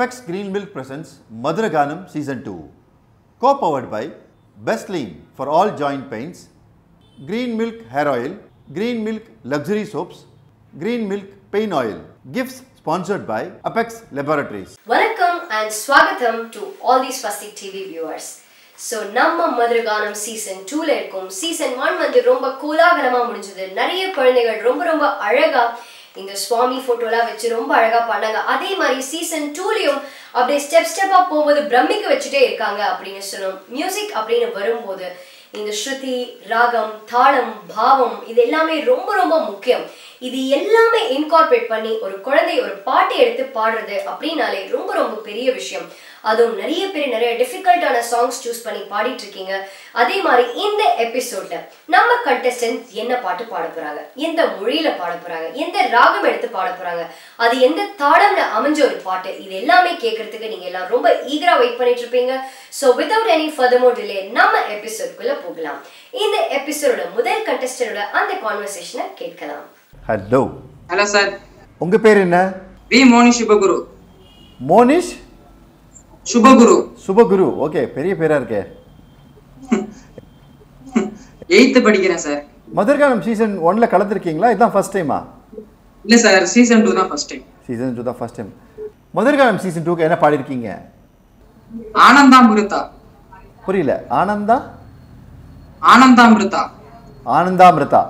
Apex Green Milk presents Madhuraganam Season 2. Co-powered by Best Lean for all joint pains, Green Milk Hair Oil, Green Milk Luxury Soaps, Green Milk Pain Oil. Gifts sponsored by Apex Laboratories. Welcome and Swagatham to all these ஃபஸ்டிக் TV viewers. So நம்ம Madhuraganam season டூல இருக்கும் season one வந்து ரொம்ப கோலாகலமாக முடிஞ்சது நிறைய குழந்தைகள் ரொம்ப ரொம்ப அழகா இந்த சுவாமி ஃபோட்டோலாம் வச்சு ரொம்ப அழகா பண்ணாங்க. அதே மாதிரி சீசன் டூலையும் அப்படியே ஸ்டெப் ஸ்டெப்பாக போகும்போது பிரமிக்க வச்சுட்டே இருக்காங்க அப்படின்னு சொன்னோம் மியூசிக் அப்படின்னு வரும்போது இந்த ஸ்ருதி ராகம் தாளம் பாவம் இது எல்லாமே ரொம்ப ரொம்ப முக்கியம். இது எல்லாமே இன்கார்பரேட் பண்ணி ஒரு குழந்தை ஒரு பாட்டை எடுத்து பாடுறது அப்படின்னாலே ரொம்ப ரொம்ப பெரிய விஷயம். அதுவும் நிறைய பேர் நிறைய டிஃபிகல்ட்டான சாங்ஸ் சூஸ் பண்ணி பாடிட்டு இருக்கீங்க. அதே மாதிரி இந்த எபிசோட்ல நம்ம கண்டஸ்டன்ஸ் என்ன பாட்டு பாட போறாங்க? எந்த மொழியில பாட போறாங்க? எந்த ராகம் எடுத்து பாட போறாங்க? அது எந்த தாளம்ல அமைஞ்ச ஒரு பாட்டு? இது எல்லாமே கேட்கறதுக்கு நீங்க எல்லாம் ரொம்ப ஈகரா வெயிட் பண்ணிட்டு இருப்பீங்க. So without any further delay நம்ம எபிசோட்குள்ள போகலாம். இந்த எபிசோடோட முதல் கண்டஸ்டனோட அந்த கான்வர்சேஷனை கேட்கலாம். ஹலோ ஹலோ சார் உங்கள் பேர் என்ன? வி மோனி சுபகுரு. மோனிஷ்? சுபகுரு. சுபகுரு. ஓகே பெரிய பேரா இருக்கே. எயித்து படிக்கிறேன் சார் மதுரகானம் சீசன் ஒன்ல கலந்துருக்கீங்களா? இதுதான் ஃபர்ஸ்ட் டைமா இல்ல சார் சீசன் டூ தான் ஃபர்ஸ்ட் டைம் சீசன் டூ தான் ஃபர்ஸ்ட் டைம் மதுரகானம் சீசன் டூக்கு என்ன பாடியிருக்கீங்க? ஆனந்தாமிருதா. புரியல. ஆனந்தா? ஆனந்தாமிருதா. ஆனந்தாமிருதா.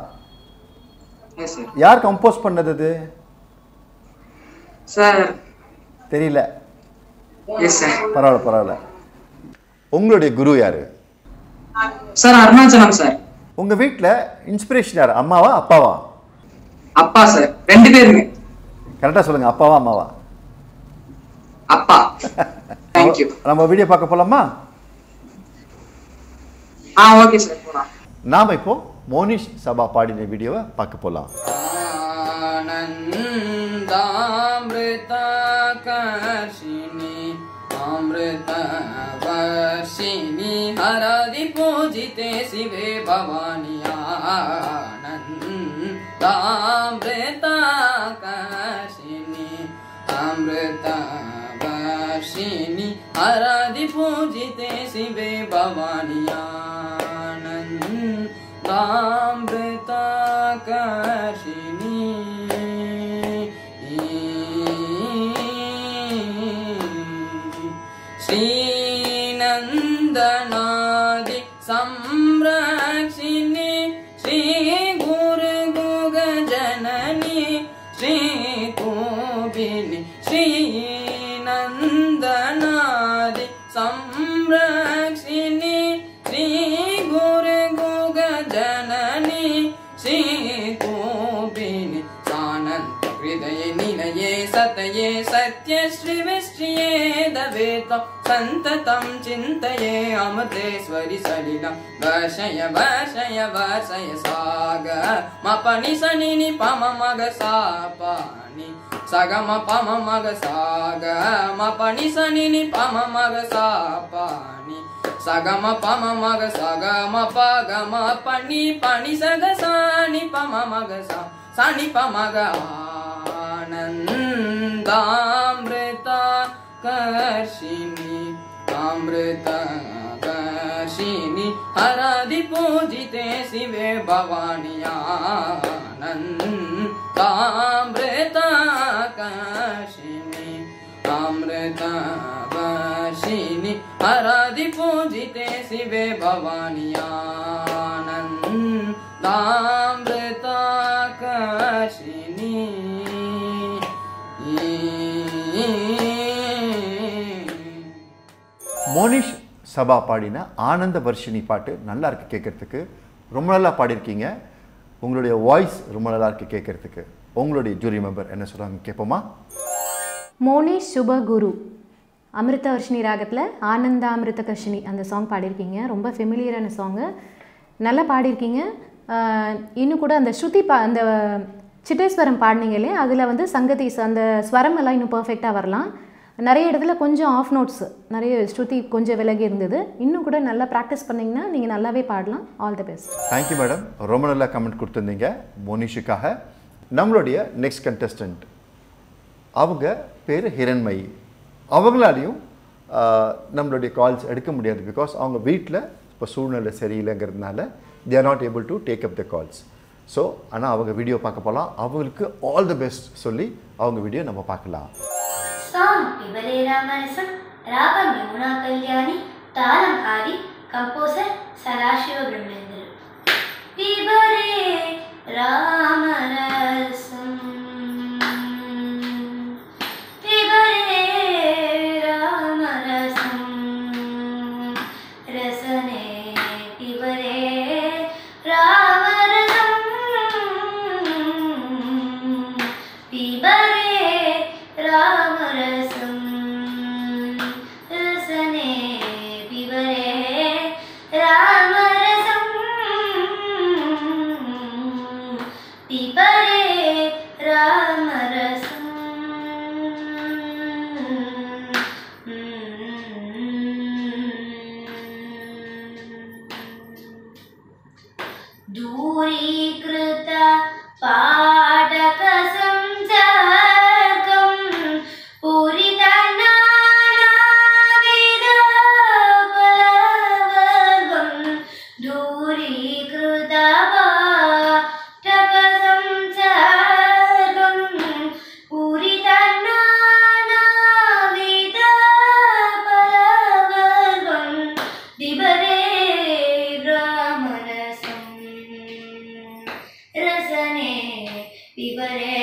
யார் கம்போஸ் பண்ணது அது சார் தெரியல. எஸ் சார் பரவாயில்ல பரவாயில்ல. உங்களுடைய குரு யாரு? சார் அருணாச்சலம் சார் உங்க வீட்டில் இன்ஸ்பிரேஷன் யார்? அம்மாவா அப்பாவா? அப்பா சார் ரெண்டு பேருமே. கரெக்டாக சொல்லுங்க அப்பாவா அம்மாவா? அப்பா. தேங்க்யூ நம்ம வீடியோ பார்க்க போலாமா? ஆ ஓகே சார் போலாம். நாம இப்போ மோனிஷ் சபா பாடின வீடியோவை பார்க்க போகலாம் ஆனந்தாமிருதாகர்ஷினி அமிர்தவர்ஷினி ஹரதி பூஜிதே சிவே பவானி ஆனந்தாமிருதாகர்ஷினி அமிர்தவர்ஷினி ஹரதி பூஜிதே சிவே பவானி मृताकषिणी श्रीनन्दनादिक् सम्राक्षि सन्ततं चिन्तये अमृतेश्वरि सलिलं। वर्षय वर्षय वर्षय वष साग मनिषनि पम मग सापानि। सगम पम मग साग मनि सनि नि पम मग सापानि। सगम पम मग सगम पगम पनि पनि सग सानि पम मग सा सानि पमग न शिनी काम्रताकर्षिनी हराधिपूजिते शिवे भवानियानन् काम्रताकाशिनी काम्रतािनी हराधिपूजिते शिवे भवानि சபா பாடின ஆனந்த வர்ஷினி பாட்டு நல்லா இருக்குது கேட்கறதுக்கு. ரொம்ப நல்லா பாடியிருக்கீங்க. உங்களுடைய வாய்ஸ் ரொம்ப நல்லா இருக்குது கேட்கறதுக்கு. உங்களுடைய ஜூரி மெம்பர் என்ன சொல்கிறாங்க கேட்போமா? மோனிஷ் சுபகுரு. அமிர்தவர்ஷினி ராகத்தில் ஆனந்தாமிருத கர்ஷினி அந்த சாங் பாடியிருக்கீங்க. ரொம்ப ஃபெமிலியரான சாங்கு நல்லா பாடியிருக்கீங்க. இன்னும் கூட அந்த ஸ்ருதி பா அந்த சிட்டேஸ்வரம் பாடினீங்க இல்லையா? அதில் வந்து சங்கதி அந்த ஸ்வரம் எல்லாம் இன்னும் பர்ஃபெக்டாக வரலாம். நிறைய இடத்துல கொஞ்சம் ஆஃப் நோட்ஸ் நிறைய ஸ்ருதி கொஞ்சம் விலகி இருந்தது. இன்னும் கூட நல்லா ப்ராக்டிஸ் பண்ணிங்கன்னா நீங்கள் நல்லாவே பாடலாம். All the best thank you madam ரொம்ப நல்லா கமெண்ட் கொடுத்துருந்தீங்க. மோனிஷுக்காக. நம்மளுடைய நெக்ஸ்ட் கண்டஸ்டன்ட் அவங்க பேர் ஹிரண்மயி. அவங்களாலையும் நம்மளுடைய கால்ஸ் எடுக்க முடியாது. பிகாஸ் அவங்க வீட்டில் இப்போ சூழ்நிலை சரியில்லைங்கிறதுனால they are not able to take up the calls so ஆனால் அவங்க வீடியோ பார்க்க போகலாம் அவங்களுக்கு ஆல் தி பெஸ்ட் சொல்லி அவங்க வீடியோ நம்ம பார்க்கலாம். సాంగ్ పిబలే రామరసం రాగం యమునా కళ్యాణి తాళం హారి కంపోజర్ సదాశివ బ్రహ్మేంద్ర ವಿವರೇ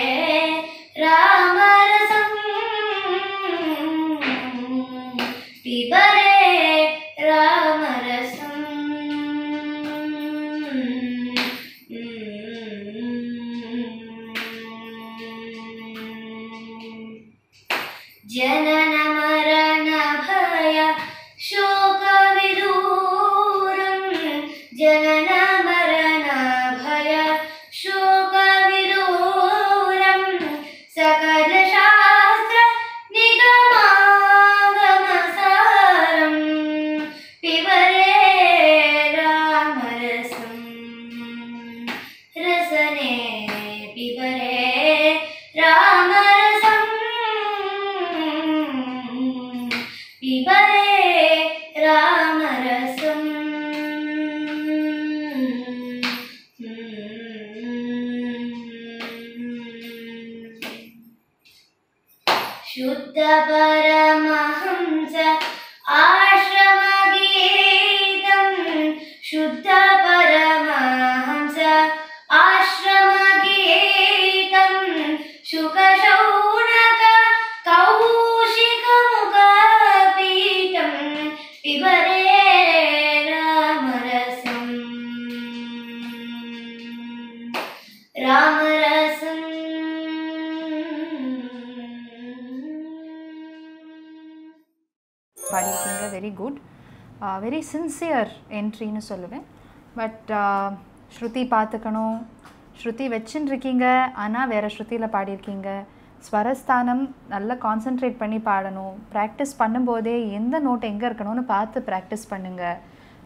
आश्रमगीतं शुकशौनक कौशिकमुखपीठं पिबरे रामरसम् रामरसम् பாடியிருக்கீங்க வெரி குட் வெரி சின்சியர் என்ட்ரின்னு சொல்லுவேன் பட் ஸ்ருதி பார்த்துக்கணும். ஸ்ருதி வச்சுன்னு இருக்கீங்க ஆனால் வேறு ஸ்ருதியில் பாடியிருக்கீங்க. ஸ்வரஸ்தானம் நல்லா கான்சென்ட்ரேட் பண்ணி பாடணும். ப்ராக்டிஸ் பண்ணும்போதே எந்த நோட் எங்கே இருக்கணும்னு பார்த்து ப்ராக்டிஸ் பண்ணுங்கள்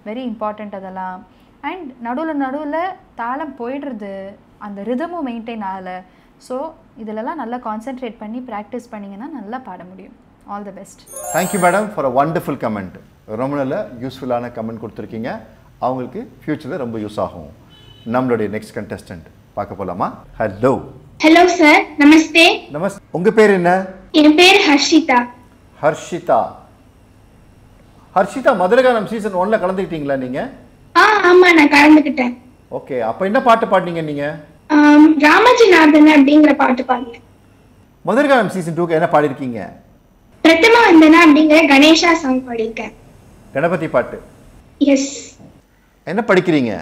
வெரி இம்பார்ட்டண்ட் அதெல்லாம். அண்ட் நடுவில் நடுவில் தாளம் போயிடுறது. அந்த ரிதமும் மெயின்டைன் ஆகலை. ஸோ இதிலெல்லாம் நல்லா கான்சென்ட்ரேட் பண்ணி ப்ராக்டிஸ் பண்ணிங்கன்னா நல்லா பாட முடியும். All the best thank you madam for a wonderful comment ரொம்ப நல்ல யூஸ்ஃபுல்லான கமெண்ட் கொடுத்துருக்கீங்க. அவங்களுக்கு ஃப்யூச்சரில் ரொம்ப யூஸ் ஆகும். நம்மளுடைய நெக்ஸ்ட் கண்டெஸ்டன்ட் பார்க்க போகலாமா ஹலோ ஹலோ சார் நமஸ்தே நமஸ் உங்கள் பேர் என்ன? என் பேர் ஹர்ஷிதா. ஹர்ஷிதா. ஹர்ஷிதா மதுரகானம் சீசன் ஒன்ல கலந்துக்கிட்டீங்களா நீங்கள் ஆ ஆமா நான் கலந்துக்கிட்டேன். ஓகே அப்போ என்ன பாட்டு பாடினீங்க நீங்கள் ஆம், ராமஜி நாதன் அப்படிங்கிற பாட்டு பாடினேன். மதுரகானம் சீசன் டூக்கு என்ன பாடியிருக்கீங்க? பிரதம வந்தனா அப்படிங்கிற கணேஷா சாங் பாடியிருக்கேன். கணபதி பாட்டு. எஸ் என்ன படிக்கிறீங்க?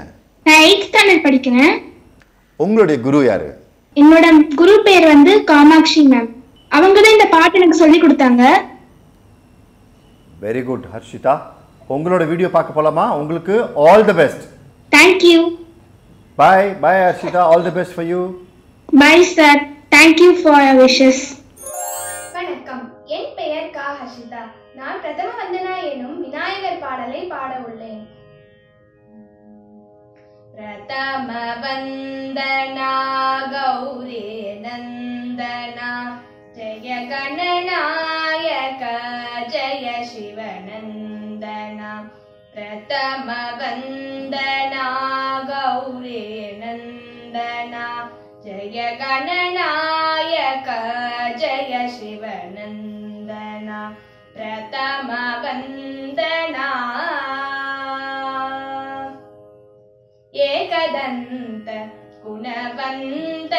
நான் எயிட் ஸ்டாண்டர்ட் படிக்கிறேன். உங்களுடைய குரு யாரு? என்னோட குரு பேர் வந்து காமாட்சி மேம் அவங்க தான் இந்த பாட்டு எனக்கு சொல்லி கொடுத்தாங்க. Very good Harshitha. உங்களோட வீடியோ பார்க்க போலாமா? உங்களுக்கு all the best thank you bye bye Harshitha. All the best for you bye sir thank you for your wishes வணக்கம். என் பெயர் கா ஹர்ஷிதா. நான் பிரதம வந்தனா எனும் விநாயகர் பாடலை பாட உள்ளேன். प्रथमवन्दना गौरे नन्दना जय गणनायक जय शिवनन्दना। प्रथमवन्दना गौरे नन्दना जय गणनायक जय शिवनन्दना। प्रथमवन्दना। வந்த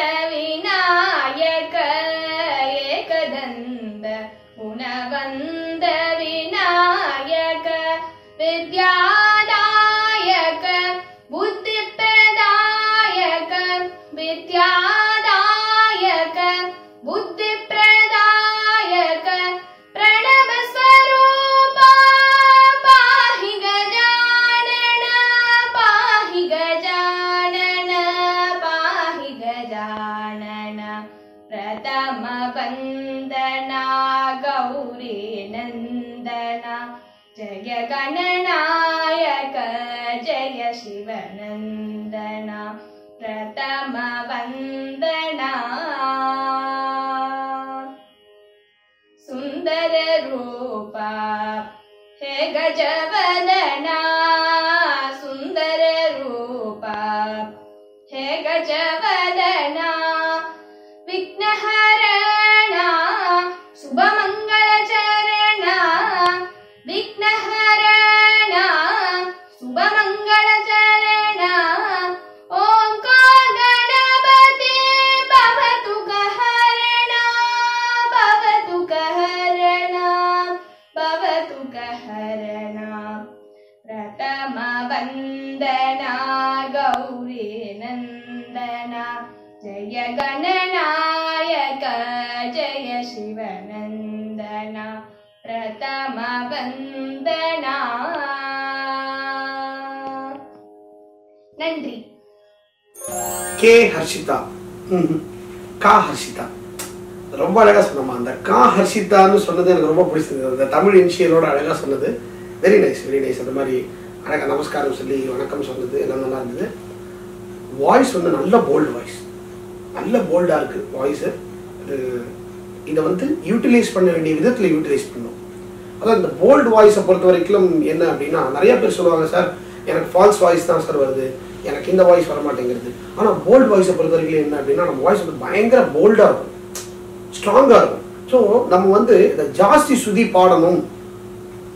गणनायक जय शिवनन्दना ಗಣನಾಯಕ ಜಯ ಶಿವನಂದನ ಪ್ರಥಮ ವಂದನ நன்றி கே ஹர்ஷிதா. கா ஹர்ஷிதா. ரொம்ப அழகா சொன்னமா அந்த கா ஹர்ஷிதான்னு சொன்னது எனக்கு ரொம்ப பிடிச்சிருந்தது அந்த தமிழ் இன்ஷியலோட அழகா சொன்னது. வெரி நைஸ் வெரி நைஸ் அந்த மாதிரி அழகா நமஸ்காரம் சொல்லி வணக்கம் சொன்னது. எல்லாம் நல்லா இருந்தது. வாய்ஸ் வந்து நல்ல போல்டு வாய்ஸ் நல்ல போல்டாக இருக்குது வாய்ஸு இதை வந்து யூட்டிலைஸ் பண்ண வேண்டிய விதத்தில் யூட்டிலைஸ் பண்ணும். அதான் இந்த போல்டு வாய்ஸை பொறுத்த வரைக்கும் என்ன அப்படின்னா நிறைய பேர் சொல்லுவாங்க சார் எனக்கு ஃபால்ஸ் வாய்ஸ் தான் சார் வருது. எனக்கு இந்த வாய்ஸ் வர மாட்டேங்கிறது ஆனால் போல்டு வாய்ஸை பொறுத்த வரைக்கும் என்ன அப்படின்னா நம்ம வாய்ஸ் வந்து பயங்கர போல்டாக இருக்கும். ஸ்ட்ராங்காக இருக்கும். ஸோ நம்ம வந்து இந்த ஜாஸ்தி சுதி பாடணும்.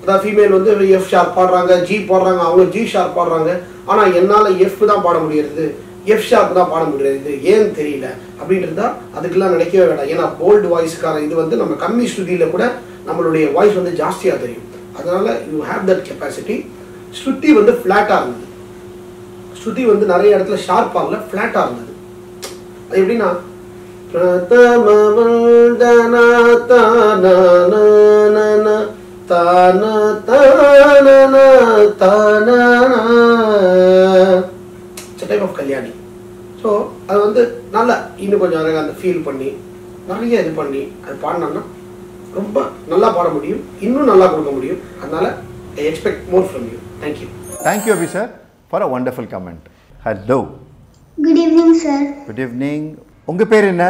அதாவது ஃபீமேல் வந்து எஃப் ஷார்ப் பாடுறாங்க ஜி பாடுறாங்க அவங்க ஜி ஷார்ப் பாடுறாங்க. ஆனால் என்னால் எஃப் தான் பாட முடியறது. எஃப் ஷார்ப் தான் பாட முடியாது இது ஏன்னு தெரியல. அப்படின்றதா அதுக்கெல்லாம் நினைக்கவே வேண்டாம். ஏன்னா போல்டு வாய்ஸ்க்கான இது வந்து நம்ம கம்மி ஸ்ருதியில் கூட நம்மளுடைய வாய்ஸ் வந்து ஜாஸ்தியாக தெரியும். அதனால் யூ ஹேவ் தட் கெப்பாசிட்டி ஸ்ருதி வந்து ஃப்ளாட்டாக இருந்தது. ஸ்ருதி வந்து நிறைய இடத்துல ஷார்ப்பாக இல்லை ஃப்ளாட்டாக இருந்தது. அது எப்படின்னா பிரதம வந்தனா தான தான தான தான டைப் ஆஃப் கல்யாணி ஸோ அது வந்து நல்லா இன்னும் கொஞ்சம் அழகாக அந்த ஃபீல் பண்ணி நிறைய இது பண்ணி அது பாடினோம்னா ரொம்ப நல்லா பாட முடியும் இன்னும் நல்லா கொடுக்க முடியும் அதனால I expect more from you thank you Thank you, Abhi for a wonderful comment. Hello. Good evening, sir. Good evening. உங்கள் பேர் என்ன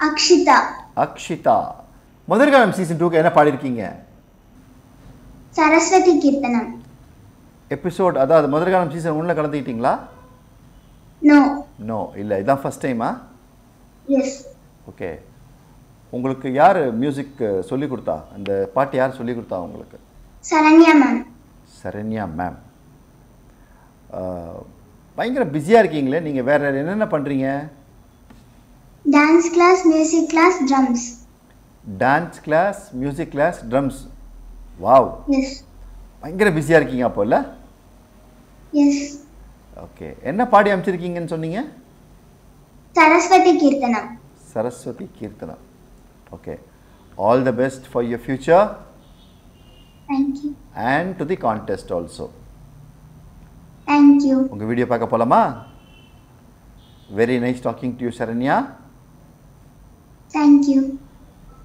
Akshita. அக்ஷிதா மதுரகாலம் சீசன் டூக்கு என்ன பாடியிருக்கீங்க Saraswati Kirtanam. எபிசோட் அதாவது மதுரகாலம் சீசன் ஒன்றில் கலந்துக்கிட்டீங்களா No. நோ இல்லை இதான் ஃபஸ்ட் டைமா Yes. ஓகே உங்களுக்கு யார் மியூசிக் சொல்லி கொடுத்தா அந்த பாட்டு யார் சொல்லி கொடுத்தா உங்களுக்கு Saranya ma'am. சரண்யா மேம் பயங்கர பிஸியாக இருக்கீங்களே நீங்கள் வேறு என்னென்ன பண்ணுறீங்க Dance class, music class, drums. Dance class music class drums wow. பயங்கர பிஸியாக இருக்கீங்க அப்போ இல்லை Yes. ஓகே என்ன பாடி அமைச்சிருக்கீங்கன்னு சொன்னீங்க? Saraswati Kirtanam. Saraswati Kirtanam okay all the best for your future. And to the contest also you. உங்கள் வீடியோ பார்க்க போகலாமா very nice talking to you Saranya. You.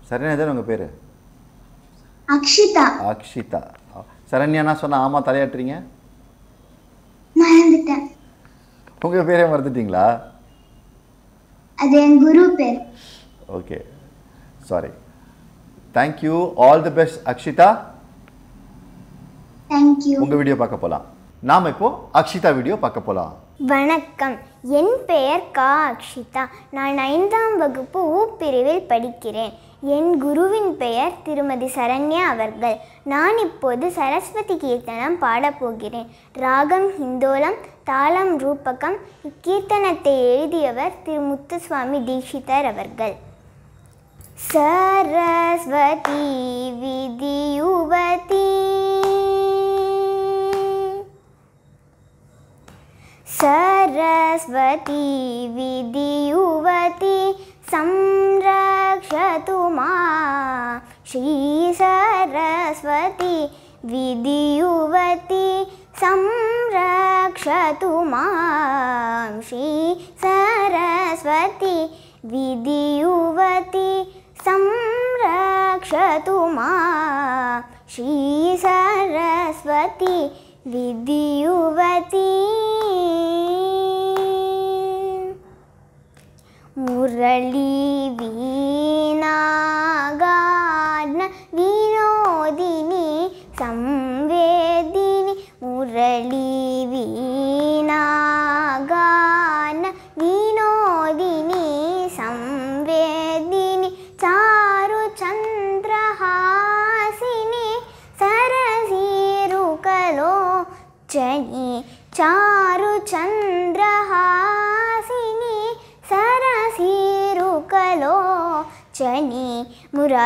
Saranya தானே உங்கள் பேர்? Akshita. அக்ஷிதா. சரண்யானா சொன்னால் ஆமாம் தலையாட்டுறீங்க? உங்கள் பேரே மறந்துட்டீங்களா? அது என் குரு பேர். Okay. Sorry thank you all the best Akshitha you. உங்கள் வீடியோ பார்க்க போகலாம் நாம் இப்போ அக்ஷிதா வீடியோ பார்க்க போகலாம் வணக்கம். என் பெயர் கா அக்ஷிதா. நான் ஐந்தாம் வகுப்பு ஊ பிரிவில் படிக்கிறேன். என் குருவின் பெயர் திருமதி சரண்யா அவர்கள். நான் இப்போது சரஸ்வதி கீர்த்தனம் பாடப்போகிறேன் ராகம் ஹிந்தோலம் தாளம் ரூபகம் இக்கீர்த்தனத்தை எழுதியவர் திரு முத்துசுவாமி தீட்சிதர் அவர்கள் சரஸ்வதி விதியுவதி सरस्वती विधियुवती संरक्षतु मां श्रीसरस्वती विधियुवती रक्षतु मां श्री सरस्वती विधियुवती संरक्षतु मां श्री सरस्वती विधियुवती। मुरली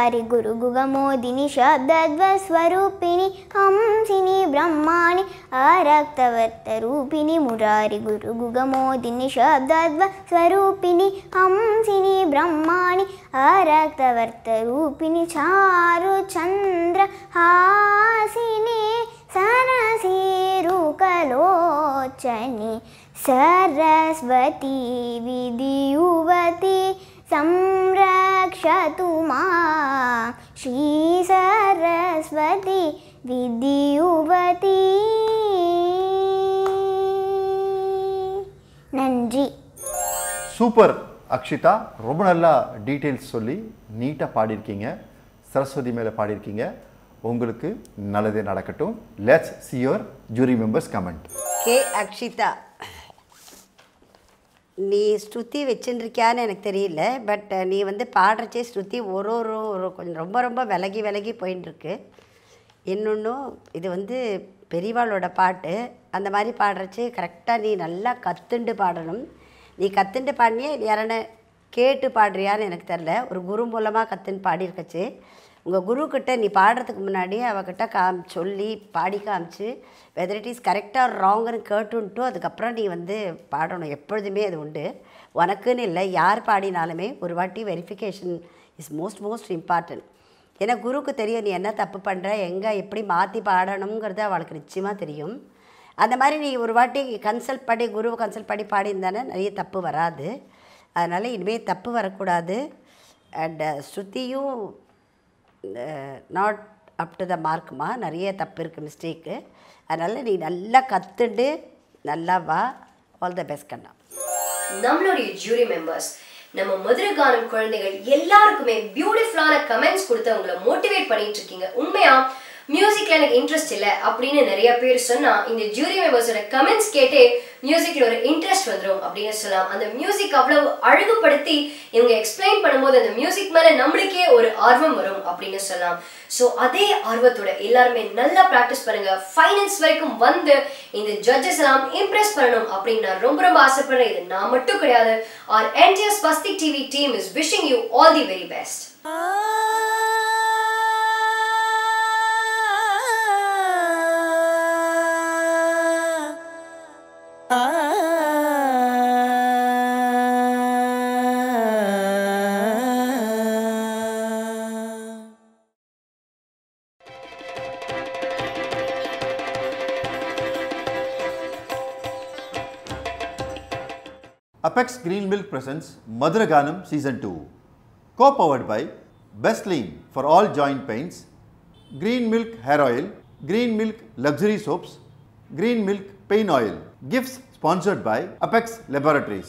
मुरारि गुरुगुगमोदिनि शब्दद्वस्वरूपिणि हंसिनि ब्रह्माणि अरक्तवर्तरूपिणि मुरारि गुरुगुगमोदिनि शब्दद्वस्वरूपिणि हंसिनि ब्रह्माणि अरक्तवर्तरूपिणि चारुचन्द्रहासिनि सरसीरुकलोचनि सरस्वती विधियुवती संरक्षतु मां श्रीसरस्वती विधियुवती நன்றி சூப்பர் அக்ஷிதா ரொம்ப நல்லா டீட்டெயில்ஸ் சொல்லி நீட்டாக பாடியிருக்கீங்க சரஸ்வதி மேலே பாடியிருக்கீங்க உங்களுக்கு நல்லதே நடக்கட்டும் let's see your jury members comment K Akshita நீ ஸ்ருதி வச்சுருக்கியான்னு எனக்கு தெரியல பட் நீ வந்து பாடுறச்சே ஸ்ருதி ஒரு ஒரு ஒரு கொஞ்சம் ரொம்ப ரொம்ப விலகி விலகி போயின்னு இருக்கு இன்னொன்றும் இது வந்து பெரியவாளோட பாட்டு. அந்த மாதிரி பாடுறச்சு கரெக்டாக நீ நல்லா கத்துண்டு பாடணும். நீ கத்துண்டு பாடினியே யாரான கேட்டு பாடுறியான்னு எனக்கு தெரில ஒரு குரு மூலமாக கத்துன்னு பாடியிருக்கச்சு. உங்கள் குருக்கிட்ட நீ பாடுறதுக்கு முன்னாடி அவகிட்ட காம் சொல்லி பாடி காமிச்சு வெதர் இட் இஸ் கரெக்டாக ராங்குன்னு கேட்டுன்ட்டு அதுக்கப்புறம் நீ வந்து பாடணும். எப்பொழுதுமே அது உண்டு. உனக்குன்னு இல்லை யார் பாடினாலுமே ஒரு வாட்டி verification is most most important ஏன்னா குருவுக்கு தெரியும் நீ என்ன தப்பு பண்ணுற எங்கே எப்படி மாற்றி பாடணுங்கிறது அவளுக்கு நிச்சயமாக தெரியும். அந்த மாதிரி நீ ஒரு வாட்டி கன்சல்ட் பண்ணி குருவை கன்சல்ட் பண்ணி பாடியிருந்தானே நிறைய தப்பு வராது. அதனால் இனிமேல் தப்பு வரக்கூடாது. அண்ட் ஸ்ருதியும் நாட் அப் டு த மார்க்குமா நிறைய தப்பு இருக்குது மிஸ்டேக்கு அதனால் நீ நல்லா கற்றுண்டு நல்லா வா. ஆல் த பெஸ்ட் கண்ணா. நம்மளுடைய ஜூரி மெம்பர்ஸ் நம்ம மதுரை கானம் குழந்தைகள் எல்லாருக்குமே பியூட்டிஃபுல்லான கமெண்ட்ஸ் கொடுத்து அவங்கள மோட்டிவேட் பண்ணிட்டு இருக்கீங்க. உண்மையா? மியூசிக்ல எனக்கு இன்ட்ரெஸ்ட் இல்லை அப்படின்னு நிறைய பேர் சொன்னா இந்த ஜூரி மெம்பர்ஸோட கமெண்ட்ஸ் கேட்டு மியூசிக்ல ஒரு இன்ட்ரெஸ்ட் வந்துடும் அப்படின்னு சொல்லலாம். அந்த மியூசிக் அவ்வளவு அழகுபடுத்தி இவங்க எக்ஸ்பிளைன் பண்ணும்போது அந்த மியூசிக் மேல நம்மளுக்கே ஒரு ஆர்வம் வரும் அப்படின்னு சொல்லலாம். ஸோ அதே ஆர்வத்தோட எல்லாருமே நல்லா ப்ராக்டிஸ் பண்ணுங்க. ஃபைனல்ஸ் வரைக்கும் வந்து இந்த ஜட்ஜஸ் எல்லாம் இம்ப்ரெஸ் பண்ணணும் அப்படின்னு நான் ரொம்ப ரொம்ப ஆசைப்படுறேன். இது நான் மட்டும் கிடையாது. ஆர் என்டிஎஸ் பஸ்திக் TV team is wishing you all the very best Apex Green Milk presents Madhuraganam Season 2. Co-powered by Best Lean for all joint pains, Green Milk Hair Oil, Green Milk Luxury Soaps, Green Milk Pain Oil. Gifts sponsored by Apex Laboratories.